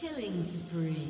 Killing spree.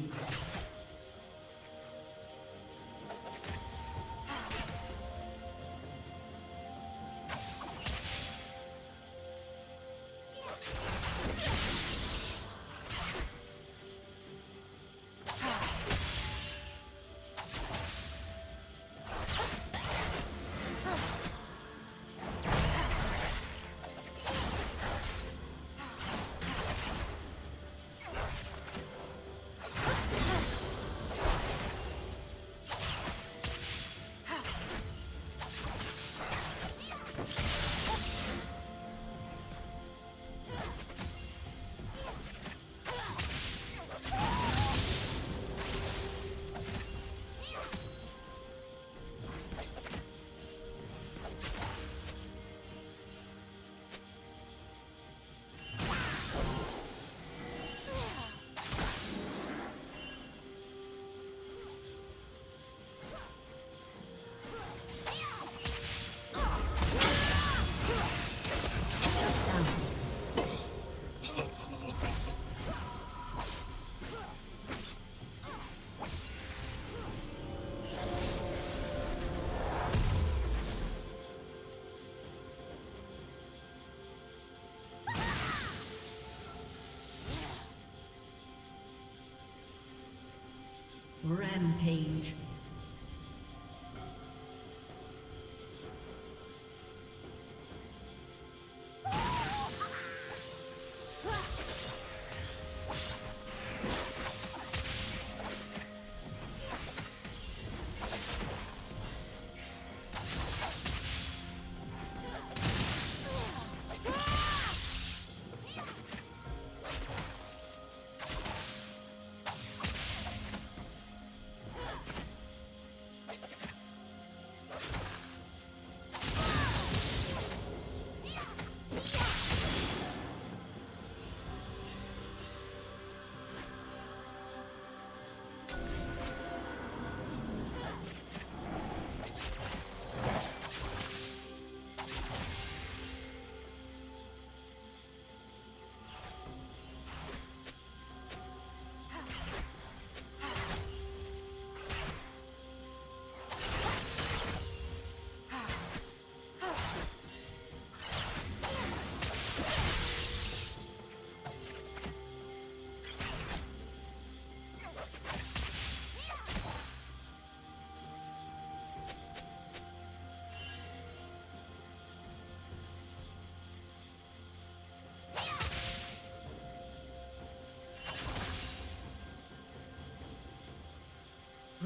Rampage.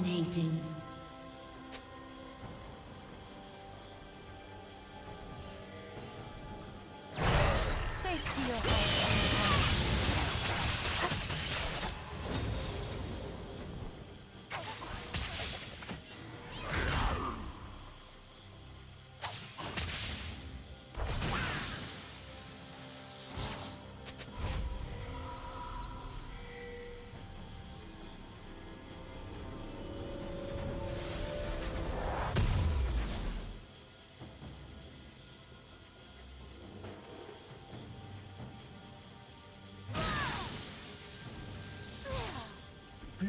Dominating.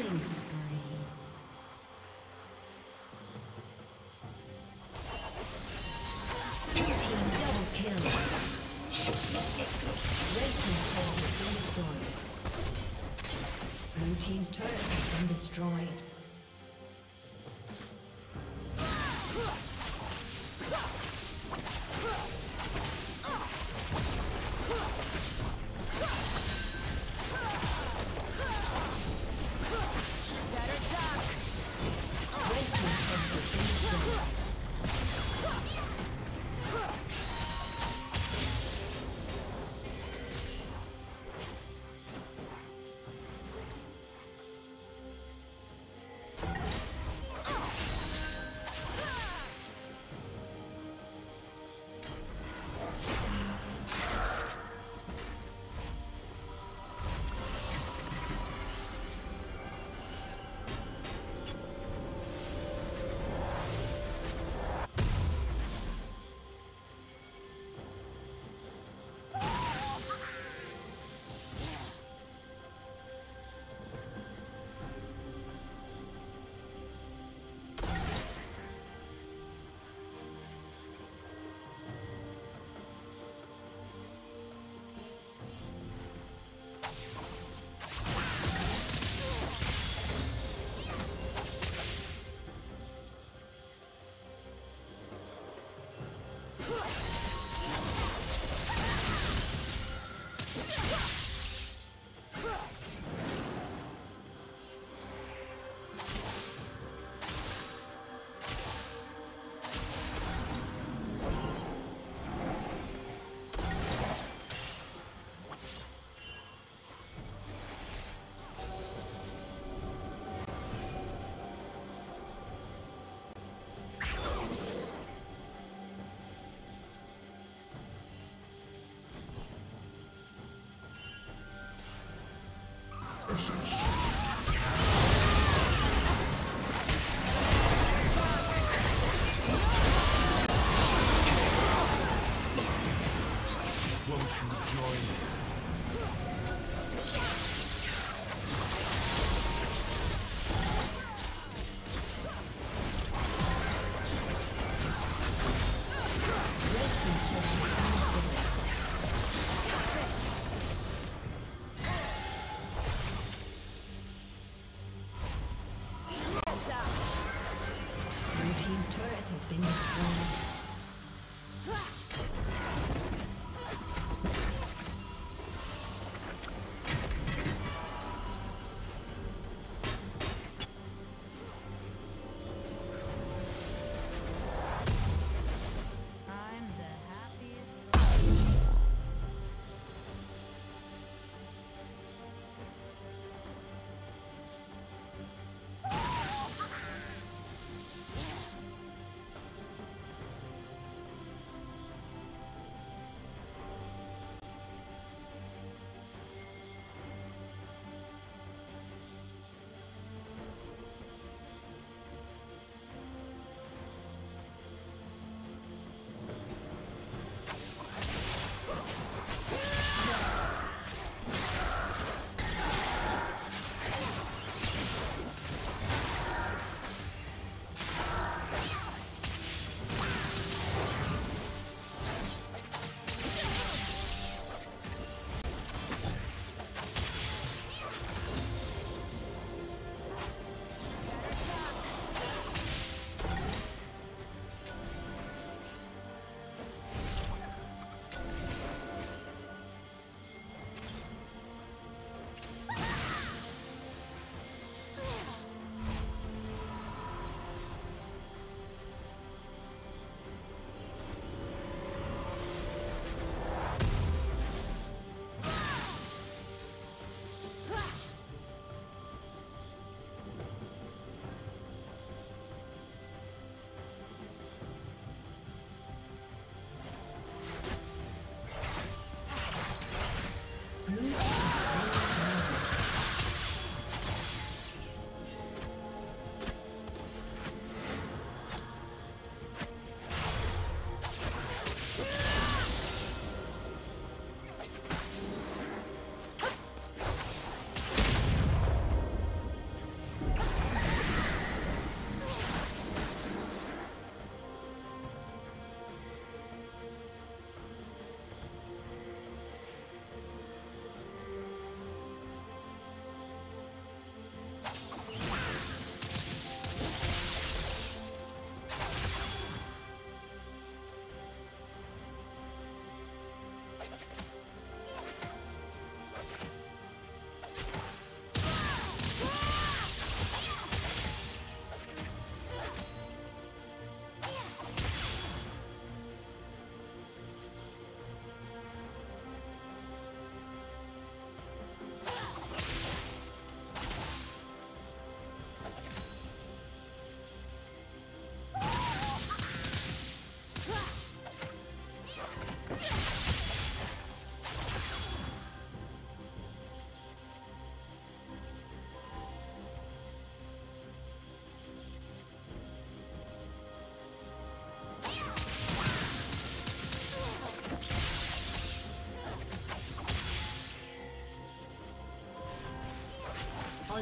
Killing spree. Blue team double kill. Red team's turret has been destroyed. Blue team's turret has been destroyed. Yeah. Won't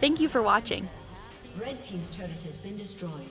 Thank you for watching. Red Team's turret has been destroyed.